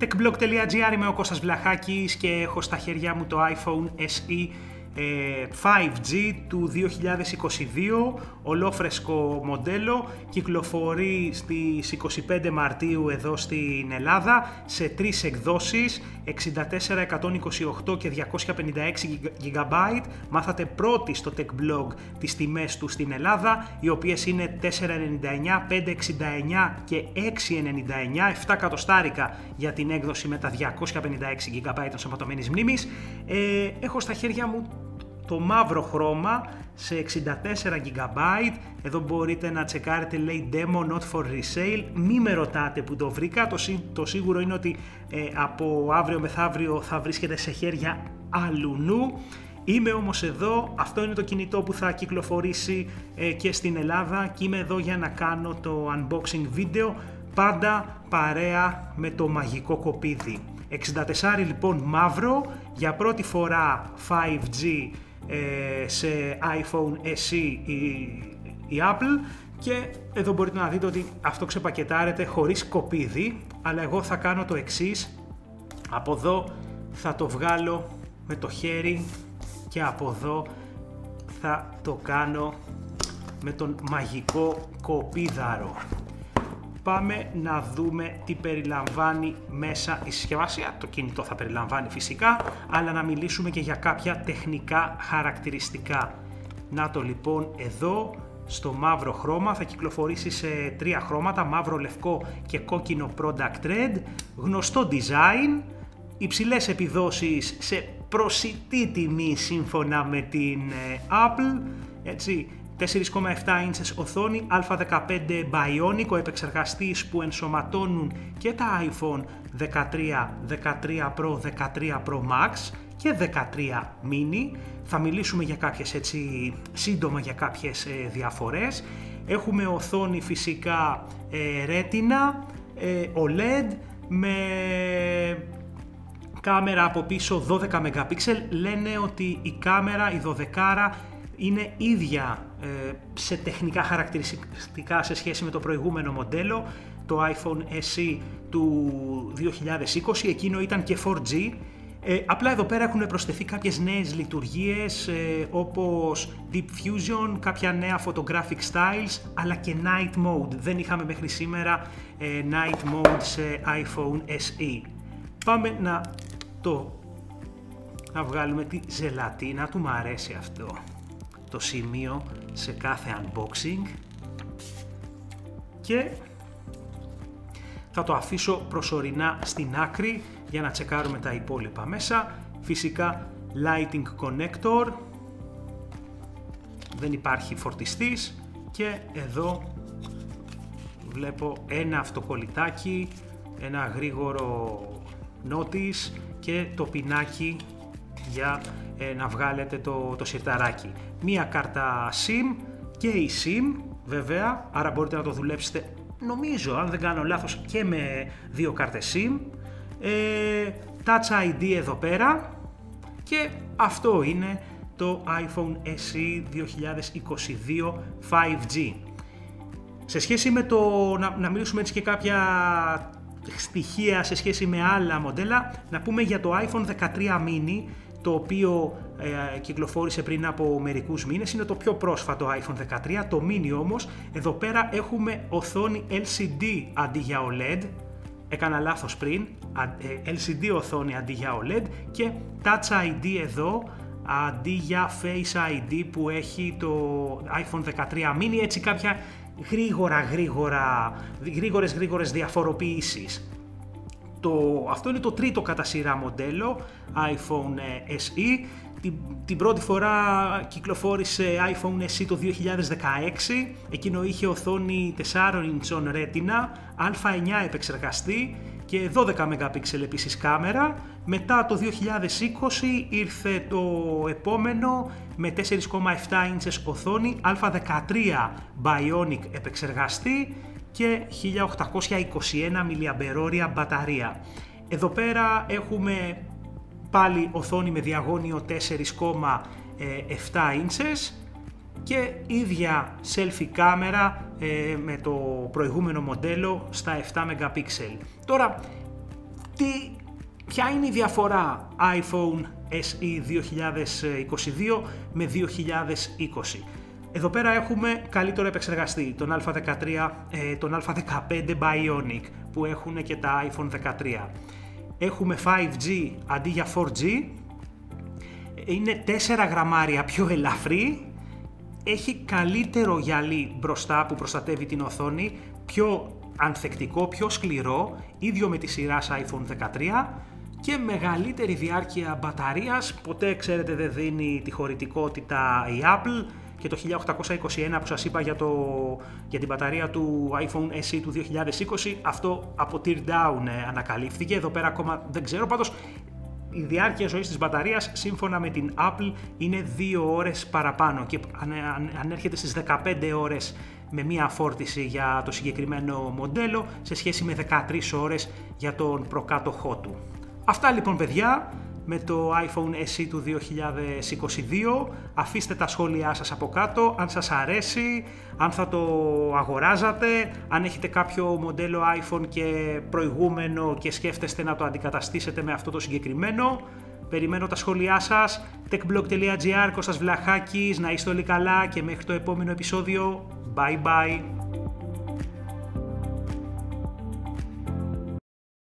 techblog.gr είμαι ο Κώστας Βλαχάκης και έχω στα χέρια μου το iPhone SE 5G ε, του 2022, ολόφρεσκο μοντέλο, κυκλοφορεί στις 25 Μαρτίου εδώ στην Ελλάδα σε τρεις εκδόσεις, 64, 128 και 256 GB. Μάθατε πρώτοι στο Tech Blog τις τιμές του στην Ελλάδα, οι οποίες είναι 4,99, 5,69 και 6,99, 7 κατοστάρικα για την έκδοση με τα 256 GB ενσωματωμένης μνήμης. Ε, έχω στα χέρια μου το μαύρο χρώμα σε 64 GB. Εδώ μπορείτε να τσεκάρετε λέει demo not for resale. Μη με ρωτάτε που το βρήκα. Το, το σίγουρο είναι ότι ε, από αύριο μεθαύριο θα βρίσκεται σε χέρια αλουνού. Είμαι όμως εδώ, αυτό είναι το κινητό που θα κυκλοφορήσει ε, και στην Ελλάδα και είμαι εδώ για να κάνω το unboxing βίντεο πάντα παρέα με το μαγικό κοπίδι. 64 λοιπόν μαύρο, για πρώτη φορά 5G ε, σε iPhone SE η, η Apple. Και εδώ μπορείτε να δείτε ότι αυτό ξεπακετάρεται χωρίς κοπίδι αλλά εγώ θα κάνω το εξής. Από εδώ θα το βγάλω με το χέρι και από εδώ θα το κάνω με τον μαγικό κοπίδαρο πάμε να δούμε τι περιλαμβάνει μέσα η συσκευασία. Το κινητό θα περιλαμβάνει φυσικά, αλλά να μιλήσουμε και για κάποια τεχνικά χαρακτηριστικά. Να το λοιπόν εδώ στο μαύρο χρώμα, θα κυκλοφορήσει σε τρία χρώματα, μαύρο, λευκό και κόκκινο product red, γνωστό design, υψηλές επιδόσεις σε προσιτή τιμή σύμφωνα με την ε, Apple, έτσι, 4,7 ίντσες οθόνη, α15 Bionic, ο επεξεργαστής που ενσωματώνουν και τα iPhone 13, 13 Pro, 13 Pro Max και 13 Mini. Θα μιλήσουμε για κάποιες έτσι σύντομα για κάποιες ε, διαφορές. Έχουμε οθόνη φυσικά ε, Retina, ε, OLED με κάμερα από πίσω 12 MP. Λένε ότι η κάμερα, η 12 είναι ίδια ε, σε τεχνικά χαρακτηριστικά σε σχέση με το προηγούμενο μοντέλο, το iPhone SE του 2020, εκείνο ήταν και 4G. Ε, απλά εδώ πέρα έχουν προσθεθεί κάποιες νέες λειτουργίες ε, όπως Deep Fusion, κάποια νέα photographic styles, αλλά και Night Mode. Δεν είχαμε μέχρι σήμερα ε, Night Mode σε iPhone SE. Πάμε να το να βγάλουμε τη ζελατίνα του, μου αρέσει αυτό το σημείο σε κάθε unboxing και θα το αφήσω προσωρινά στην άκρη για να τσεκάρουμε τα υπόλοιπα μέσα. Φυσικά lighting connector, δεν υπάρχει φορτιστής και εδώ βλέπω ένα αυτοκολλητάκι, ένα γρήγορο notice και το πινάκι για ε, να βγάλετε το, το σιρταράκι. Μία κάρτα SIM και η SIM βέβαια, άρα μπορείτε να το δουλέψετε νομίζω αν δεν κάνω λάθος και με δύο κάρτες SIM. Ε, Touch ID εδώ πέρα και αυτό είναι το iPhone SE 2022 5G. Σε σχέση με το, να, να μιλήσουμε έτσι και κάποια στοιχεία σε σχέση με άλλα μοντέλα, να πούμε για το iPhone 13 mini το οποίο ε, κυκλοφόρησε πριν από μερικούς μήνες, είναι το πιο πρόσφατο iPhone 13, το mini όμως, εδώ πέρα έχουμε οθόνη LCD αντί για OLED, έκανα λάθος πριν, ε, LCD οθόνη αντί για OLED και Touch ID εδώ, αντί για Face ID που έχει το iPhone 13 mini, έτσι κάποια γρήγορα γρήγορα, γρήγορες γρήγορες διαφοροποιήσεις. Το, αυτό είναι το τρίτο κατά σειρά μοντέλο iPhone ε, SE. Την, την πρώτη φορά κυκλοφόρησε iPhone SE το 2016, εκείνο είχε οθόνη 4 inch Retina, α9 επεξεργαστή και 12 MP επίσης κάμερα. Μετά το 2020 ήρθε το επόμενο με 4,7 inches οθόνη, α13 Bionic επεξεργαστή και 1821 mAh μπαταρία. Εδώ πέρα έχουμε πάλι οθόνη με διαγώνιο 4,7 inches και ίδια selfie κάμερα ε, με το προηγούμενο μοντέλο στα 7 MP. Τώρα, τι, ποια είναι η διαφορά iPhone SE 2022 με 2020. Εδώ πέρα έχουμε καλύτερο επεξεργαστή, τον Α13, ε, τον Α15 Bionic που έχουν και τα iPhone 13. Έχουμε 5G αντί για 4G, είναι 4 γραμμάρια πιο ελαφρύ, έχει καλύτερο γυαλί μπροστά που προστατεύει την οθόνη, πιο ανθεκτικό, πιο σκληρό, ίδιο με τη σειρά iPhone 13 και μεγαλύτερη διάρκεια μπαταρίας, ποτέ ξέρετε δεν δίνει τη χωρητικότητα η Apple, και το 1821 που σας είπα για, το, για την μπαταρία του iPhone SE του 2020, αυτό από tear down ε, ανακαλύφθηκε. Εδώ πέρα ακόμα δεν ξέρω, πάντως η διάρκεια ζωής της μπαταρίας σύμφωνα με την Apple είναι 2 ώρες παραπάνω και ανέρχεται στις 15 ώρες με μία φόρτιση για το συγκεκριμένο μοντέλο σε σχέση με 13 ώρες για τον προκάτοχό του. Αυτά λοιπόν παιδιά, με το iPhone SE του 2022. Αφήστε τα σχόλιά σας από κάτω, αν σας αρέσει, αν θα το αγοράζατε, αν έχετε κάποιο μοντέλο iPhone και προηγούμενο και σκέφτεστε να το αντικαταστήσετε με αυτό το συγκεκριμένο. Περιμένω τα σχόλιά σας. techblog.gr, Κώστας Βλαχάκης, να είστε όλοι καλά και μέχρι το επόμενο επεισόδιο. Bye bye.